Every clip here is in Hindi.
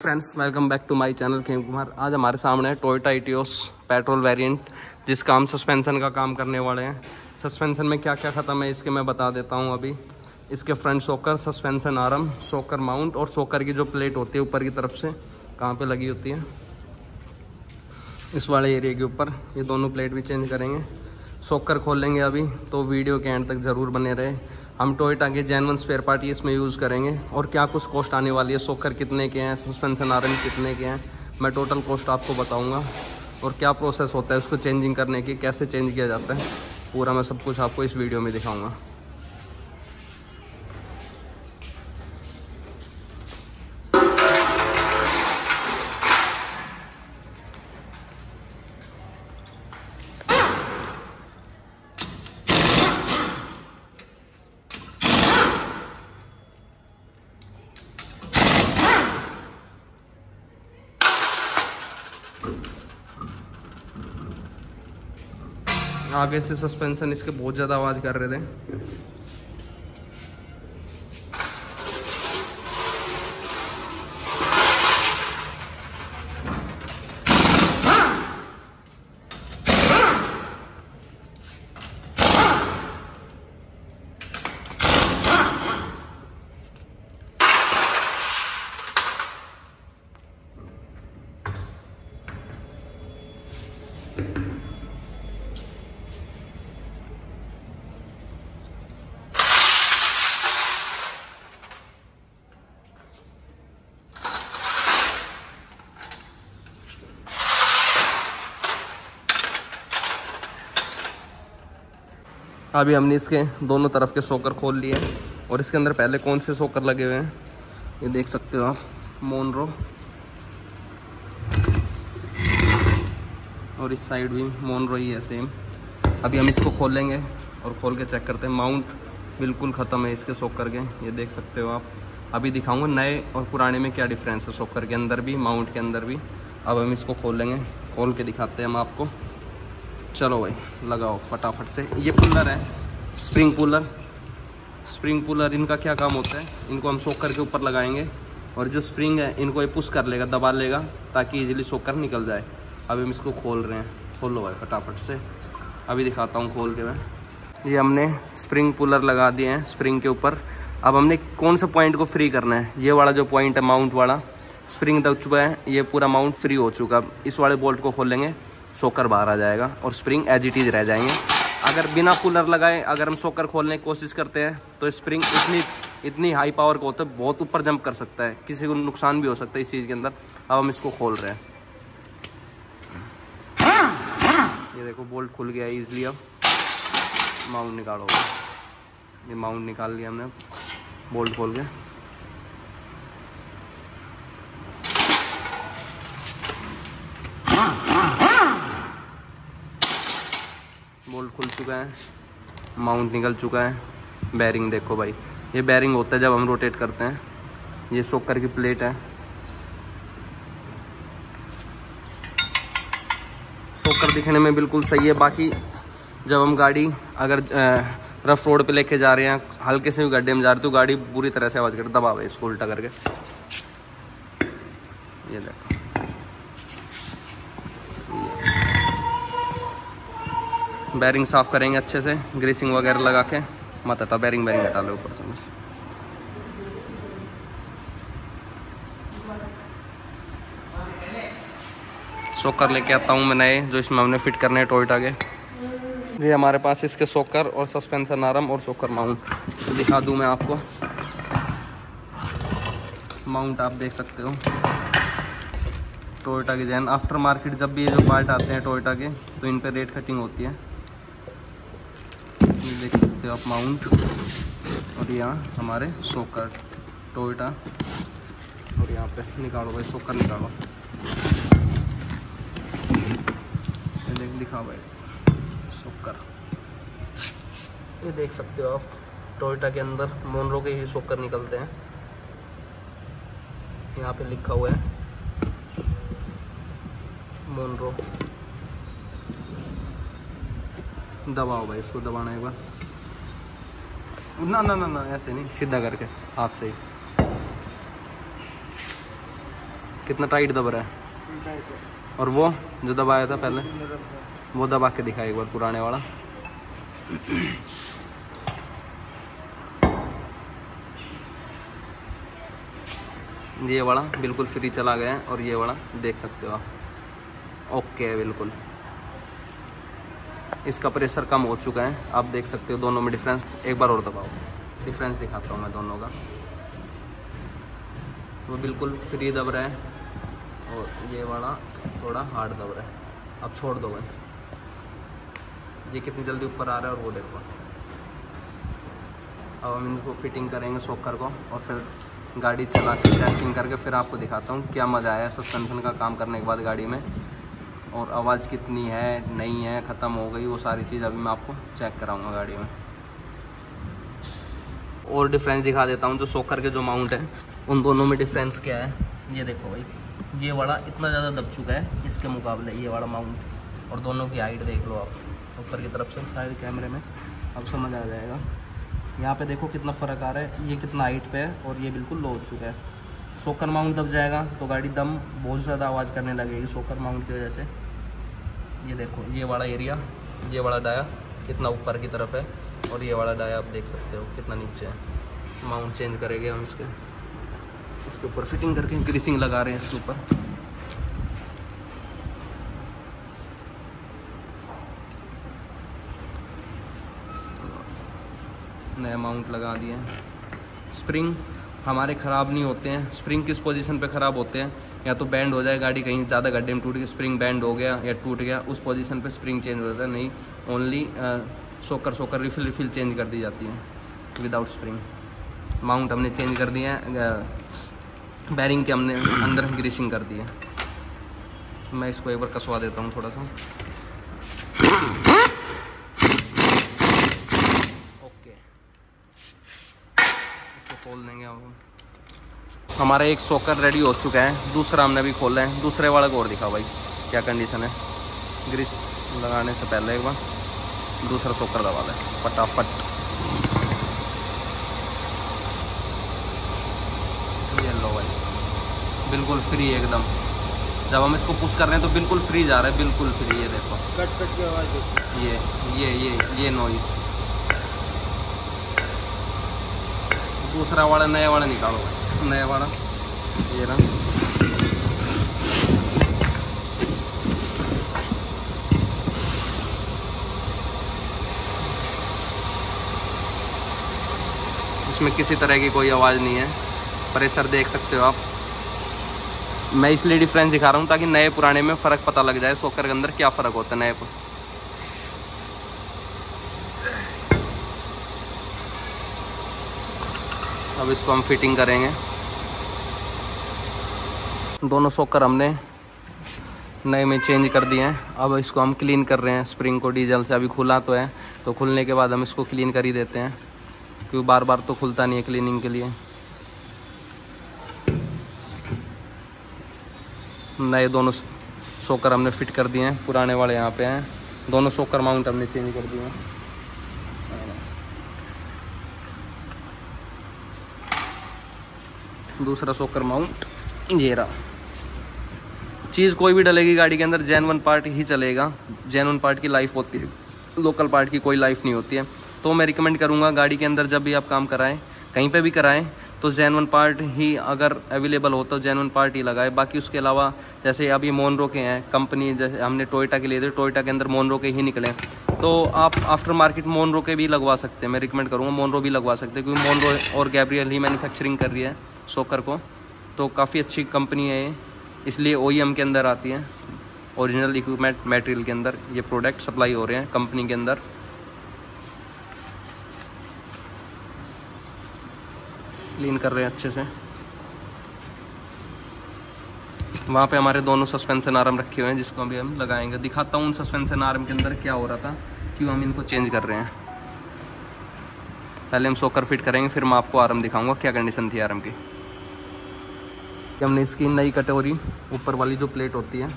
Friends welcome back to my channel Khem Kumar आज हमारे सामने है टोयोटा इटियोस पेट्रोल वेरिएंट जिसका हम सस्पेंशन का काम करने वाले हैं। सस्पेंशन में क्या क्या ख़त्म है इसके मैं बता देता हूँ अभी। इसके फ्रंट सोकर सस्पेंशन आरम सोकर माउंट और सोकर की जो प्लेट होती है ऊपर की तरफ़ से, कहाँ पे लगी होती है। इस वाले एरिए के ऊपर, ये दोनों प्लेट भी चेंज करेंगे। सोकर खोल लेंगे अभी तो वीडियो के एंड तक ज़रूर बने रहे। हम टोयटा के जैन वन स्पेयर पार्ट इसमें यूज़ करेंगे। और क्या कुछ कॉस्ट आने वाली है? सोकर कितने के हैं? सस्पेंसन आर कितने के हैं? मैं टोटल कॉस्ट आपको बताऊँगा। और क्या प्रोसेस होता है? उसको चेंजिंग करने की कैसे चेंज किया जाता है? पूरा मैं सब कुछ आपको इस वीडियो में दिखाऊँगा। आगे से सस्पेंशन इसके बहुत ज़्यादा आवाज़ कर रहे थे। अभी हमने इसके दोनों तरफ़ के सोकर खोल लिए और इसके अंदर पहले कौन से सोकर लगे हुए हैं? ये देख सकते हो आप मोनरो और इस साइड भी मोनरो ही है सेम अभी हम इसको खोलेंगे और खोल के चेक करते हैं। माउंट बिल्कुल ख़त्म है इसके सोकर के, ये देख सकते हो आप। अभी दिखाऊँगा नए और पुराने में क्या डिफरेंस है सोकर के अंदर भी माउंट के अंदर भी। अब हम इसको खोल लेंगे, खोल के दिखाते हैं हम आपको। चलो भाई, लगाओ फटाफट से। ये पुलर है स्प्रिंग पुलर स्प्रिंग पुलर इनका क्या काम होता है? इनको हम सोकर के ऊपर लगाएँगे और जो स्प्रिंग है, इनको ये पुश कर लेगा, दबा लेगा, ताकि इजीली सोकर निकल जाए। अभी हम इसको खोल रहे हैं। खोलो भाई फटाफट से। अभी दिखाता हूँ खोल के मैं। ये हमने स्प्रिंग पुलर लगा दिए हैं स्प्रिंग के ऊपर। अब हमने कौन सा पॉइंट को फ्री करना है? ये वाला जो पॉइंट है माउंट वाला। स्प्रिंग दब चुका है, ये पूरा माउंट फ्री हो चुका है। इस वाले बोल्ट को खोलेंगे सोकर बाहर आ जाएगा और स्प्रिंग एज इट इज़ रह जाएँगे। अगर बिना कूलर लगाए अगर हम सोकर खोलने की कोशिश करते हैं तो स्प्रिंग इतनी इतनी हाई पावर का होता है, बहुत ऊपर जंप कर सकता है। किसी को नुकसान भी हो सकता है इस चीज़ के अंदर। अब हम इसको खोल रहे हैं। ये देखो बोल्ट खुल गया है अब। माउंट निकालो। ये माउंट निकाल लिया हमने। बोल्ट खोल के। बोल्ट खुल चुका है। माउंट निकल चुका है। बैरिंग देखो भाई। ये बैरिंग होता है जब हम रोटेट करते हैं। ये सोकर की प्लेट है। सोकर दिखने में बिल्कुल सही है। बाकी जब हम गाड़ी अगर रफ रोड पे लेके जा रहे हैं, हल्के से भी गड्ढे में जा रहे तो गाड़ी बुरी तरह से आवाज़ कर दबा भाई इसको उल्टा करके। ये देखो। बैरिंग साफ़ करेंगे अच्छे से ग्रीसिंग वगैरह लगा के। मत हटा बैरिंग बैरिंग हटा लो ऊपर से सोकर लेके आता हूँ मैं नए, जो इसमें हमने फिट करने हैं टोयटा के। जी हमारे पास इसके सोकर और सस्पेंशन आरम और सोकर माउंट तो दिखा दूँ मैं आपको। माउंट आप देख सकते हो। टोयोटा के जैन आफ्टर मार्केट जब भी ये जो पार्ट आते हैं टोयोटा के तो इन पर रेट कटिंग होती है। देख सकते हो, आप माउंट और यहाँ हमारे सोकर, टोयोटा। और यहाँ पे निकालो भाई, सोकर निकालो। ये देख, दिखा भाई, सोकर। ये देख सकते हो आप, टोयटा के अंदर मोनरो के ही सोकर निकलते हैं। यहाँ पे लिखा हुआ है, मोनरो। दबाओ भाई, इसको दबाना एक बार। ना ना ना ना, ऐसे नहीं, सीधा करके, हाथ से ही। कितना टाइट दब रहा है। और वो जो दबाया था पहले, वो दबा के दिखा एक बार पुराने वाला। ये वाला बिल्कुल फ्री चला गया है, और ये वाला देख सकते हो आप। ओके बिल्कुल। इसका प्रेशर कम हो चुका है। आप देख सकते हो दोनों में डिफरेंस एक बार और दबाओ। डिफरेंस दिखाता हूँ मैं दोनों का। वो बिल्कुल फ्री दब रहा है। और ये वाला थोड़ा हार्ड दब रहा है। अब छोड़ दो ये कितनी जल्दी ऊपर आ रहा है और वो देखो। अब हम इनको फिटिंग करेंगे सोकर को और फिर गाड़ी चला के टेस्टिंग करके फिर आपको दिखाता हूँ क्या मज़ा आया सस्पेंशन का काम करने के बाद गाड़ी में। और आवाज़ कितनी है, नहीं है, ख़त्म हो गई, वो सारी चीज़ अभी मैं आपको चेक कराऊँगा गाड़ी में। और डिफरेंस दिखा देता हूँ, जो सोकर के जो माउंट है, उन दोनों में डिफरेंस क्या है? ये देखो भाई, ये वाला इतना ज़्यादा दब चुका है, इसके मुकाबले ये वाला माउंट और दोनों की हाइट देख लो आप, ऊपर की तरफ़ से, शायद कैमरे में, अब समझ आ जाएगा। यहाँ पे देखो कितना फ़र्क आ रहा है, ये कितना हाइट पे है और ये बिल्कुल लो हो चुका है। सोकर माउंट दब जाएगा तो गाड़ी दम बहुत ज़्यादा आवाज़ करने लगेगी सोकर माउंट की वजह से। ये देखो, ये वाला एरिया ये वाला डाया कितना ऊपर की तरफ़ है, और ये वाला डाया आप देख सकते हो कितना नीचे है। माउंट चेंज करेंगे हम इसके। इसके ऊपर फिटिंग करके ग्रीसिंग लगा रहे हैं इसके ऊपर। नया माउंट लगा दिए स्प्रिंग हमारे ख़राब नहीं होते हैं। स्प्रिंग किस पोजीशन पे ख़राब होते हैं? या तो बैंड हो जाए गाड़ी कहीं, ज़्यादा गड्ढे में टूट गई स्प्रिंग बैंड हो गया या टूट गया, उस पोजीशन पे स्प्रिंग चेंज हो जाता है। नहीं ओनली सोकर सोकर रिफिल रिफिल चेंज कर दी जाती है। विदाउट स्प्रिंग माउंट हमने चेंज कर दिया है बैरिंग के हमने अंदर ग्रीसिंग कर दी है। मैं इसको एक बार कसवा देता हूँ थोड़ा सा ओके इसको खोल देंगे हम हमारा एक सोकर रेडी हो चुका है दूसरा हमने भी खोला है। दूसरे वाले को और दिखा भाई क्या कंडीशन है। ग्रीस लगाने से पहले एक बार दूसरा सोकर दबा दें फटाफट। ये लो भाई बिल्कुल फ्री एकदम। जब हम इसको पुश कर रहे हैं तो बिल्कुल फ्री जा रहा है बिल्कुल फ्री ये देखो। कट कट की आवाज़ ये ये ये ये नॉइस दूसरा वाला, नया वाला निकालो। नया वाला, ये ना इसमें किसी तरह की कोई आवाज़ नहीं है। प्रेशर देख सकते हो आप। मैं इसलिए डिफरेंस दिखा रहा हूँ ताकि नए पुराने में फ़र्क पता लग जाए सोकर के अंदर क्या फ़र्क होता है नए पर अब इसको हम फिटिंग करेंगे। दोनों सोकर हमने नए में चेंज कर दिए हैं। अब इसको हम क्लीन कर रहे हैं। स्प्रिंग को डीजल से अभी खुला तो है। तो खुलने के बाद हम इसको क्लीन कर ही देते हैं। क्योंकि बार बार तो खुलता नहीं है क्लीनिंग के लिए। नए दोनों सोकर हमने फिट कर दिए हैं। पुराने वाले यहाँ पे हैं। दोनों सोकर माउंट हमने चेंज कर दिए हैं। दूसरा सोकर माउंट रहा चीज़ कोई भी डलेगी गाड़ी के अंदर जैन वन पार्ट ही चलेगा। जैन वन पार्ट की लाइफ होती है। लोकल पार्ट की कोई लाइफ नहीं होती है। तो मैं रिकमेंड करूँगा गाड़ी के अंदर जब भी आप काम कराएँ, कहीं पे भी कराएँ तो जैन वन पार्ट ही अगर अवेलेबल हो तो जैन वन पार्ट ही लगाए। बाकी उसके अलावा, जैसे अभी मोनरो के हैं कंपनी जैसे हमने टोयोटा के लिए थे टोयोटा के अंदर मोनरो के ही निकले तो आप आफ्टर मार्केट मोनरो के भी लगवा सकते हैं। मैं रिकमेंड करूँगा मोनरो भी लगवा सकते हैं, क्योंकि मोनरो और गैब्रियल ही मैन्युफैक्चरिंग कर रही है। सोकर को। तो काफ़ी अच्छी कंपनी है ये। इसलिए ओ के अंदर आती है। ओरिजिनल इक्विपमेंट मटेरियल के अंदर ये प्रोडक्ट सप्लाई हो रहे हैं कंपनी के अंदर। क्लीन कर रहे हैं अच्छे से। वहाँ पे हमारे दोनों सस्पेंशन आर्म रखे हुए हैं, जिसको अभी हम लगाएँगे। दिखाता हूँ उन सस्पेंशन आर्म के अंदर क्या हो रहा था, क्यों हम इनको चेंज कर रहे हैं। पहले हम सोकर फिट करेंगे, फिर मैं आपको आर्म दिखाऊँगा, क्या कंडीशन थी आर्म की। हमने इसकी नई कटोरी ऊपर वाली जो प्लेट होती है,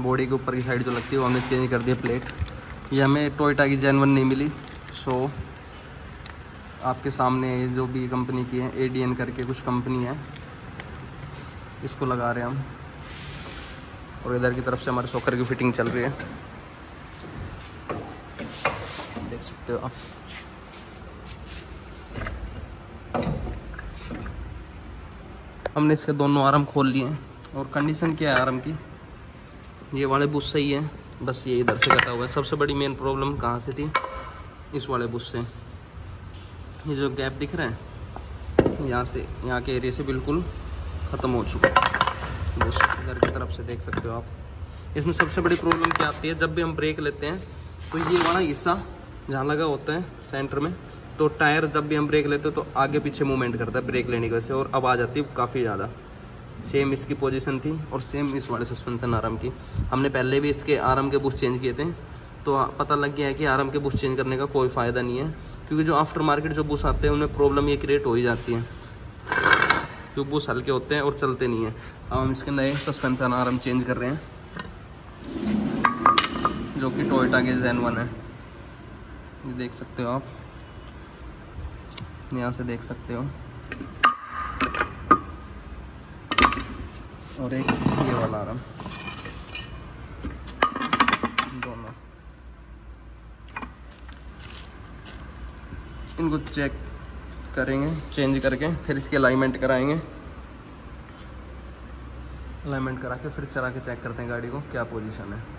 बॉडी के ऊपर की साइड जो लगती है, वो हमने चेंज कर दिया प्लेट ये हमें टोयटा की जैन नहीं मिली. सो आपके सामने जो भी कंपनी की है एडीएन करके कुछ कंपनी है, इसको लगा रहे हैं हम. और इधर की तरफ़ से हमारे सॉकर की फिटिंग चल रही है. देख सकते हो आप. हमने इसके दोनों आर्म खोल लिए और कंडीशन क्या है आर्म की? ये वाले बुश सही है। बस ये इधर से कटा हुआ है। सबसे बड़ी मेन प्रॉब्लम कहाँ से थी? इस वाले बुश से। ये जो गैप दिख रहा है, यहाँ से, यहाँ के एरिया से बिल्कुल ख़त्म हो चुका है। बुश इधर की तरफ़ से देख सकते हो आप। इसमें सबसे बड़ी प्रॉब्लम क्या आती है? जब भी हम ब्रेक लेते हैं तो ये वाला हिस्सा जहाँ लगा होता है सेंटर में तो टायर जब भी हम ब्रेक लेते हैं तो आगे पीछे मूवमेंट करता है, ब्रेक लेने की वजह से, और आवाज़ आती है काफ़ी ज़्यादा। सेम इसकी पोजीशन थी और सेम इस वाले सस्पेंशन आराम की। हमने पहले भी इसके आराम के बुश चेंज किए थे तो पता लग गया है कि आराम के बुश चेंज करने का कोई फ़ायदा नहीं है, क्योंकि जो आफ्टर मार्केट जो बुश आते हैं, उनमें प्रॉब्लम ये क्रिएट हो ही जाती है। क्योंकि बुश हल्के होते हैं और चलते नहीं हैं। अब हम इसके नए सस्पेंसन आराम चेंज कर रहे हैं, जो कि टोयोटा के जैन वन है। ये देख सकते हो आप। यहाँ से देख सकते हो। और एक ये वाला आराम। दोनों। इनको चेक करेंगे चेंज करके, फिर इसके अलाइनमेंट कराएँगे। अलाइनमेंट करा के फिर चला के चेक करते हैं गाड़ी को, क्या पोजीशन है।